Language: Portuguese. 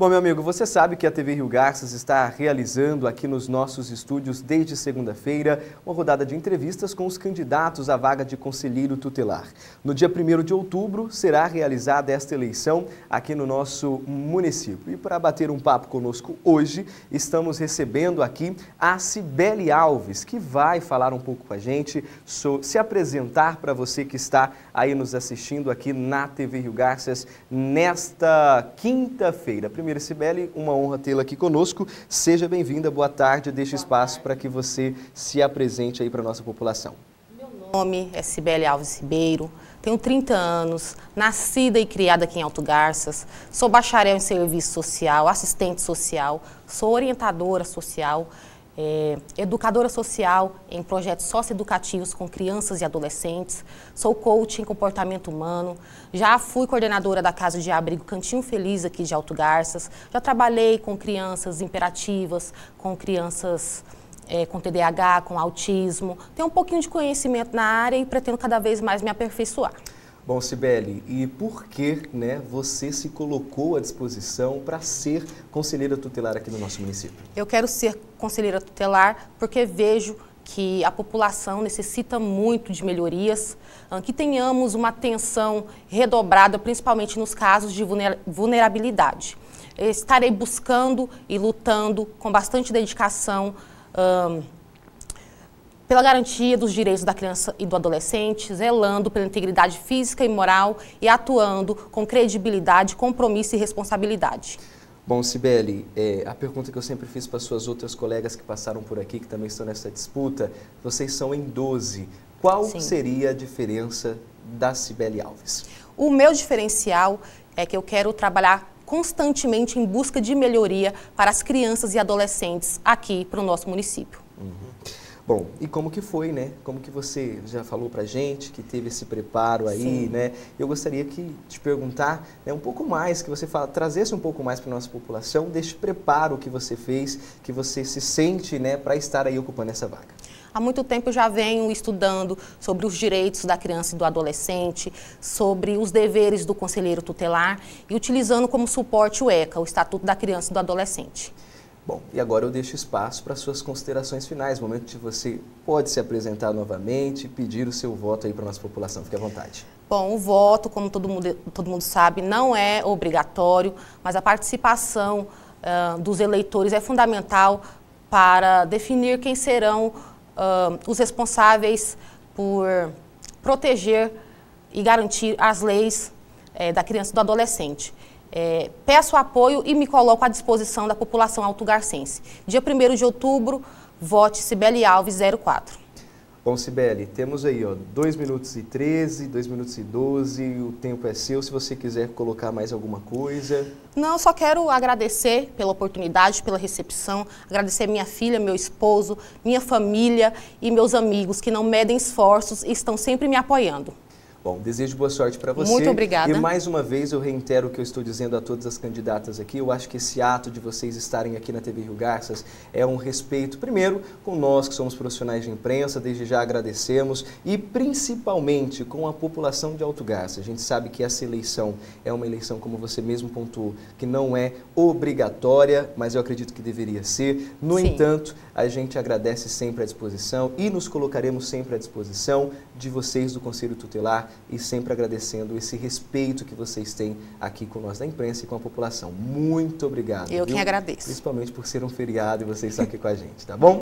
Bom, meu amigo, você sabe que a TV Rio Garças está realizando aqui nos nossos estúdios desde segunda-feira uma rodada de entrevistas com os candidatos à vaga de conselheiro tutelar. No dia 1 de outubro será realizada esta eleição aqui no nosso município. E para bater um papo conosco hoje, estamos recebendo aqui a Cibele Alves, que vai falar um pouco com a gente, se apresentar para você que está aí nos assistindo aqui na TV Rio Garças nesta quinta-feira. Primeiro, Sibeli, uma honra tê-la aqui conosco. Seja bem-vinda, boa tarde. Deixo espaço para que você se apresente aí para a nossa população. Meu nome é Sibeli Alves Ribeiro, tenho 30 anos, nascida e criada aqui em Alto Garças, sou bacharel em serviço social, assistente social, sou orientadora social, é, educadora social em projetos socioeducativos com crianças e adolescentes, sou coach em comportamento humano, já fui coordenadora da Casa de Abrigo Cantinho Feliz aqui de Alto Garças, já trabalhei com crianças imperativas, com crianças é, com TDAH, com autismo, tenho um pouquinho de conhecimento na área e pretendo cada vez mais me aperfeiçoar. Bom, Sibeli, e por que né, você se colocou à disposição para ser conselheira tutelar aqui no nosso município? Eu quero ser conselheira tutelar porque vejo que a população necessita muito de melhorias, ah, que tenhamos uma atenção redobrada, principalmente nos casos de vulnerabilidade. Estarei buscando e lutando com bastante dedicação. Um, pela garantia dos direitos da criança e do adolescente, zelando pela integridade física e moral e atuando com credibilidade, compromisso e responsabilidade. Bom, Sibeli, é, a pergunta que eu sempre fiz para suas outras colegas que passaram por aqui, que também estão nessa disputa, vocês são em 12. Qual Sim. seria a diferença da Sibeli Alves? O meu diferencial é que eu quero trabalhar constantemente em busca de melhoria para as crianças e adolescentes aqui para o nosso município. Uhum. Bom, e como que foi, né? Como que você já falou pra gente que teve esse preparo aí, Sim. né? Eu gostaria que te perguntar né, um pouco mais, que você fala, trazesse um pouco mais para nossa população deste preparo que você fez, que você se sente, né, para estar aí ocupando essa vaga. Há muito tempo eu já venho estudando sobre os direitos da criança e do adolescente, sobre os deveres do conselheiro tutelar e utilizando como suporte o ECA, o Estatuto da Criança e do Adolescente. Bom, e agora eu deixo espaço para suas considerações finais, momento que você pode se apresentar novamente pedir o seu voto aí para a nossa população. Fique à vontade. Bom, o voto, como todo mundo, todo mundo sabe, não é obrigatório, mas a participação uh, dos eleitores é fundamental para definir quem serão uh, os responsáveis por proteger e garantir as leis eh, da criança e do adolescente. É, peço apoio e me coloco à disposição da população autogarcense. Dia 1 de outubro, vote Cibele Alves 04. Bom, Cibele, temos aí ó, 2 minutos e 13, 2 minutos e 12, o tempo é seu, se você quiser colocar mais alguma coisa. Não, só quero agradecer pela oportunidade, pela recepção, agradecer minha filha, meu esposo, minha família e meus amigos que não medem esforços e estão sempre me apoiando. Bom, desejo boa sorte para você. Muito obrigada. E mais uma vez eu reitero o que eu estou dizendo a todas as candidatas aqui. Eu acho que esse ato de vocês estarem aqui na TV Rio Garças é um respeito, primeiro, com nós que somos profissionais de imprensa, desde já agradecemos, e principalmente com a população de Alto Garças. A gente sabe que essa eleição é uma eleição, como você mesmo pontuou, que não é obrigatória, mas eu acredito que deveria ser. No Sim. entanto, a gente agradece sempre a disposição e nos colocaremos sempre à disposição de vocês do Conselho Tutelar e sempre agradecendo esse respeito que vocês têm aqui com nós da imprensa e com a população. Muito obrigado. Eu viu? quem agradeço. Principalmente por ser um feriado e vocês estão aqui com a gente, tá bom?